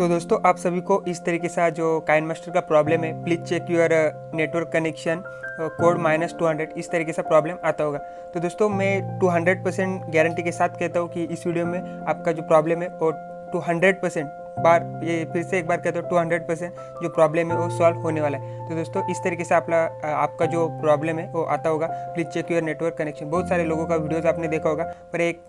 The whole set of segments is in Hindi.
तो दोस्तों, आप सभी को इस तरीके से जो काइन मास्टर का प्रॉब्लम है please check your network connection code minus two hundred इस तरीके से प्रॉब्लम आता होगा। तो दोस्तों, मैं टू हंड्रेड परसेंट गारंटी के साथ कहता हूँ कि इस वीडियो में आपका जो प्रॉब्लम है वो टू हंड्रेड परसेंट बार, ये फिर से एक बार कहता हूँ टू हंड्रेड परसेंट जो प्रॉब्लम है वो सॉल्व होने वाला है। तो दोस्तों, इस तरीके से आपका आपका जो प्रॉब्लम है वो आता होगा। Please check your network connection बहुत सारे लोगों का वीडियोज़ आपने देखा होगा, पर एक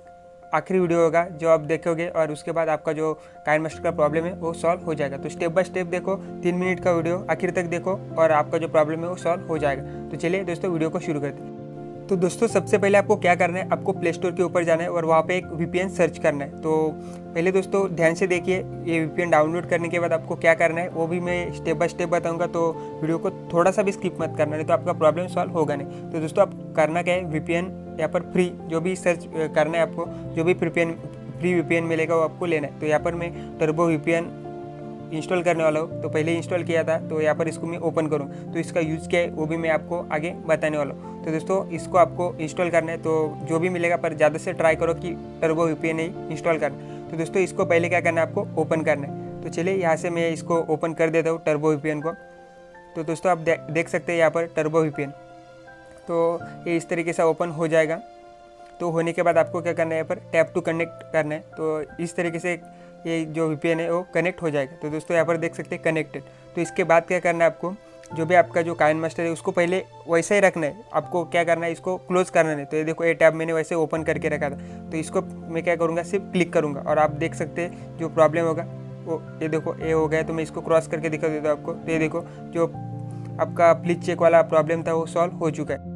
आखिरी वीडियो होगा, जो आप देखोगे और उसके बाद आपका जो काइन मास्टर का प्रॉब्लम है, वो सॉल्व हो जाएगा। तो स्टेप बाय स्टेप देखो, तीन मिनट का वीडियो आखिर तक देखो और आपका जो प्रॉब्लम है, वो सॉल्व हो जाएगा। तो चलिए दोस्तों वीडियो को शुरू करते हैं। तो दोस्तों, सबसे पहले आपको क्या करना है? आपको प्ले स्टोर के ऊपर जाना है और वहाँ पे एक वीपीएन सर्च करना है। तो पहले दोस्तों, ध्यान से देखिए, ये वीपीएन डाउनलोड करने के बाद आपको क्या करना है, वो भी मैं स्टेप बाय स्टेप बताऊँगा। तो वीडियो को थोड़ा सा भी स्किप मत करना, नहीं तो आपका प्रॉब्लम सॉल्व होगा नहीं। तो दोस्तों, आप करना क्या है? वीपीएन यहाँ पर फ्री जो भी सर्च करना है आपको, जो भी प्रीपेन फ्री वीपीएन मिलेगा वो आपको लेना है। तो यहाँ पर मैं टर्बो वीपीएन इंस्टॉल करने वाला हूँ। तो पहले इंस्टॉल किया था तो यहाँ पर इसको मैं ओपन करूँ। तो इसका यूज़ क्या है, वो भी मैं आपको आगे बताने वाला हूँ। तो दोस्तों, इसको आपको इंस्टॉल करना है। तो जो भी मिलेगा, पर ज़्यादा से ट्राई करो कि टर्बो वीपीएन ही इंस्टॉल करना तो दोस्तों, इसको पहले क्या करना है आपको ओपन करना है। तो चलिए, यहाँ से मैं इसको ओपन कर देता हूँ टर्बो वीपीएन को। तो दोस्तों, आप देख सकते हैं यहाँ पर टर्बो वीपीएन तो ये इस तरीके से ओपन हो जाएगा। तो होने के बाद आपको क्या करना है पर टैप टू कनेक्ट करना है। तो इस तरीके से ये जो वी है, वो कनेक्ट हो जाएगा। तो दोस्तों, यहाँ पर देख सकते हैं कनेक्टेड तो इसके बाद क्या करना है आपको, जो भी आपका जो काइन मास्टर है, उसको पहले वैसे ही रखना है। आपको क्या करना है, इसको क्लोज करना है। तो ये देखो, ये टैब मैंने वैसे ओपन करके रखा था। तो इसको मैं क्या करूँगा, सिर्फ़ क्लिक करूँगा। और आप देख सकते हैं, जो प्रॉब्लम होगा, वो, ये देखो, ये हो गया। तो मैं इसको क्रॉस करके दिखा देता हूँ आपको। तो ये देखो, जो आपका प्लीज़ चेक वाला प्रॉब्लम था, वो सॉल्व हो चुका है।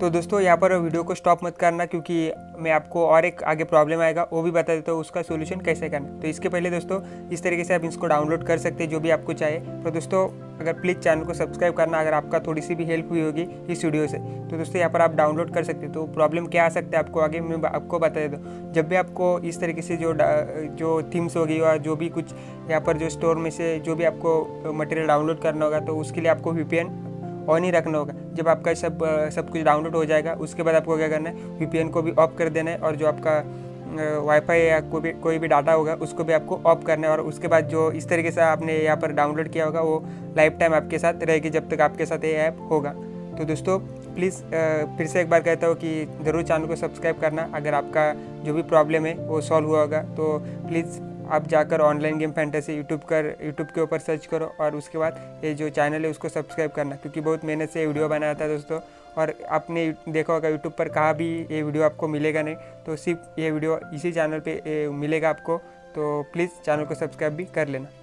तो दोस्तों, यहाँ पर वीडियो को स्टॉप मत करना क्योंकि मैं आपको और एक आगे प्रॉब्लम आएगा, वो भी बता देता हूँ उसका सोल्यूशन कैसे करना तो इसके पहले दोस्तों, इस तरीके से आप इसको डाउनलोड कर सकते हैं, जो भी आपको चाहे तो दोस्तों, अगर प्लीज़ चैनल को सब्सक्राइब करना, अगर आपका थोड़ी सी भी हेल्प हुई होगी इस वीडियो से तो दोस्तों, यहाँ पर आप डाउनलोड कर सकते हैं। तो प्रॉब्लम क्या आ सकता है, आपको आगे मैं आपको बता देता हूँ। जब भी आपको इस तरीके से जो जो थीम्स होगी या जो भी कुछ यहाँ पर जो स्टोर में से जो भी आपको मटेरियल डाउनलोड करना होगा तो उसके लिए आपको वी ऑन ही रखना होगा। जब आपका सब सब कुछ डाउनलोड हो जाएगा, उसके बाद आपको क्या करना है? वी को भी ऑफ़ कर देना है और जो आपका वाईफाई या कोई भी कोई भी डाटा होगा, उसको भी आपको ऑफ़ करना है। और उसके बाद जो इस तरीके से आपने यहाँ पर डाउनलोड किया होगा, वो लाइफ टाइम आपके साथ रहेगी जब तक आपके साथ ये ऐप होगा। तो दोस्तों प्लीज़ फिर से एक बार कहता हूँ कि ज़रूर चैनल को सब्सक्राइब करना। अगर आपका जो भी प्रॉब्लम है, वो सॉल्व हुआ होगा तो प्लीज़ आप जाकर ऑनलाइन गेम फैंटेसी यूट्यूब कर यूट्यूब के ऊपर सर्च करो और उसके बाद ये जो चैनल है उसको सब्सक्राइब करना क्योंकि बहुत मेहनत से वीडियो बनाया था दोस्तों और आपने देखा होगा यूट्यूब पर कहा भी ये वीडियो आपको मिलेगा नहीं तो सिर्फ़ ये वीडियो इसी चैनल पर मिलेगा आपको तो प्लीज़ चैनल को सब्सक्राइब भी कर लेना।